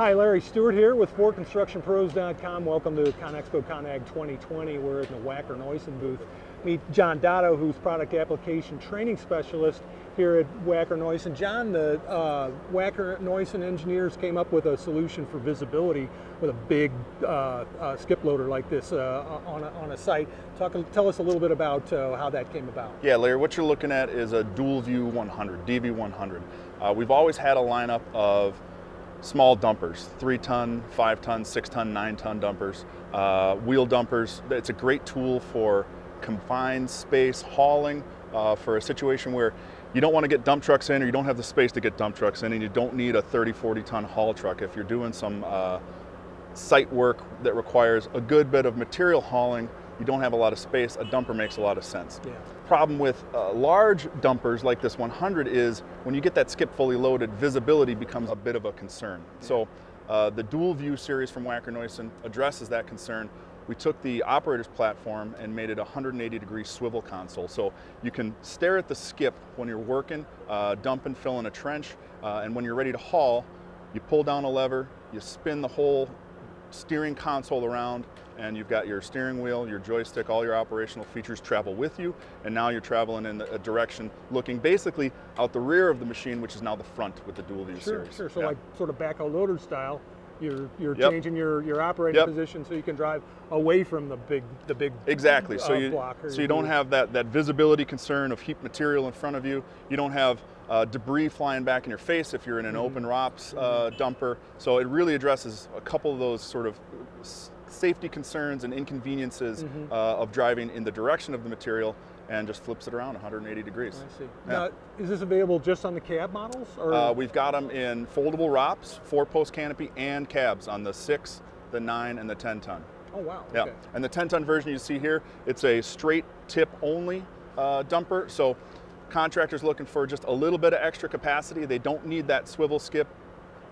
Hi, Larry Stewart here with ForConstructionPros.com. Welcome to ConExpo ConAg 2020. We're in the Wacker Neuson booth. Meet John Dotto, who's product application training specialist here at Wacker Neuson. John, the uh, Wacker Neuson engineers came up with a solution for visibility with a big uh, uh, skip loader like this uh, on, a, on a site. Talk, tell us a little bit about uh, how that came about. Yeah, Larry, what you're looking at is a dual view 100, DV100. Uh, we've always had a lineup of small dumpers, three ton, five ton, six ton, nine ton dumpers, uh, wheel dumpers. It's a great tool for confined space hauling uh, for a situation where you don't want to get dump trucks in or you don't have the space to get dump trucks in and you don't need a 30, 40 ton haul truck. If you're doing some uh, site work that requires a good bit of material hauling, you don't have a lot of space, a dumper makes a lot of sense. Yeah. Problem with uh, large dumpers like this 100 is when you get that skip fully loaded, visibility becomes a bit of a concern. So uh, the dual view series from Wacker Neuson addresses that concern. We took the operator's platform and made it a 180 degree swivel console. So you can stare at the skip when you're working, uh, dumping, filling a trench, uh, and when you're ready to haul, you pull down a lever, you spin the whole steering console around and you've got your steering wheel, your joystick, all your operational features travel with you and now you're traveling in a direction looking basically out the rear of the machine which is now the front with the dual view sure, series. Sure, so yeah. like sort of backhoe loader style, you're, you're yep. changing your, your operating yep. position so you can drive away from the big the big exactly. Uh, so you so you don't have that that visibility concern of heap material in front of you. You don't have uh, debris flying back in your face if you're in an mm -hmm. open ROPS uh, mm-hmm. dumper. So it really addresses a couple of those sort of safety concerns and inconveniences mm -hmm. uh, of driving in the direction of the material and just flips it around 180 degrees. I see. Yeah. Now, is this available just on the cab models? Or? Uh, we've got them in foldable ROPS, four post canopy, and cabs on the six, the nine, and the 10 ton. Oh wow. Yeah. Okay. And the 10 ton version you see here, it's a straight tip only uh, dumper. So contractors looking for just a little bit of extra capacity. They don't need that swivel skip,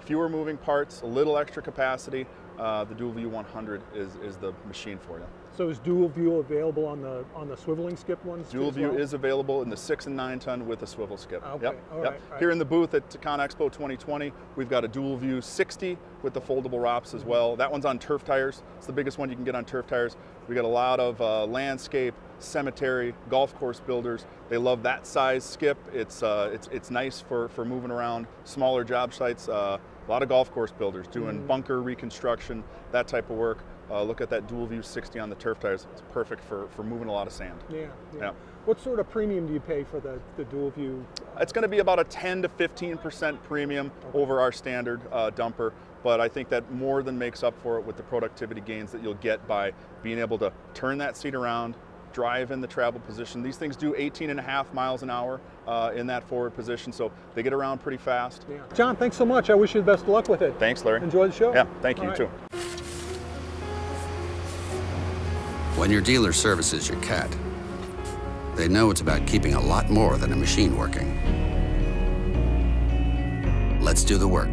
fewer moving parts, a little extra capacity. Uh, the Dual View 100 is, is the machine for you. So is Dual View available on the on the swiveling skip ones? Dual View well? is available in the six and nine ton with a swivel skip. Okay. Yep. All yep. Right. All Here in the booth at ConExpo 2020, we've got a Dual View 60 with the foldable ROPS as well. That one's on turf tires. It's the biggest one you can get on turf tires. We got a lot of uh, landscape, cemetery, golf course builders. They love that size skip. It's uh, it's it's nice for for moving around smaller job sites. Uh, a lot of golf course builders doing mm. bunker reconstruction, that type of work. Uh, look at that dual view 60 on the turf tires. It's perfect for, for moving a lot of sand. Yeah, yeah. yeah. What sort of premium do you pay for the, the dual view? It's going to be about a 10 to 15% premium okay. over our standard uh, dumper, but I think that more than makes up for it with the productivity gains that you'll get by being able to turn that seat around, drive in the travel position. These things do 18 and a half miles an hour uh, in that forward position, so they get around pretty fast. Yeah. John, thanks so much. I wish you the best of luck with it. Thanks, Larry. Enjoy the show. Yeah, thank you, All too. When your dealer services your cat, they know it's about keeping a lot more than a machine working. Let's do the work.